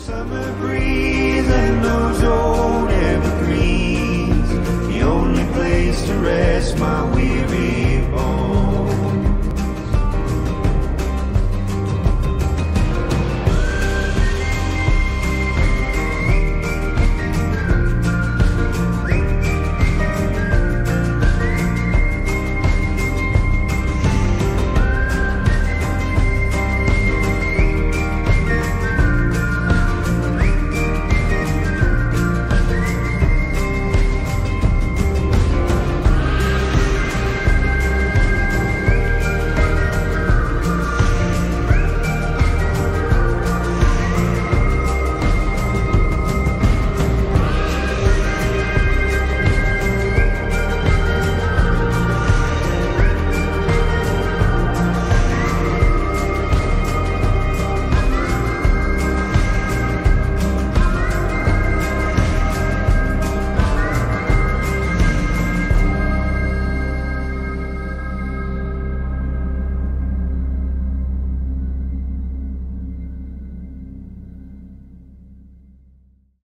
summer breeze and those old evergreens, the only place to rest.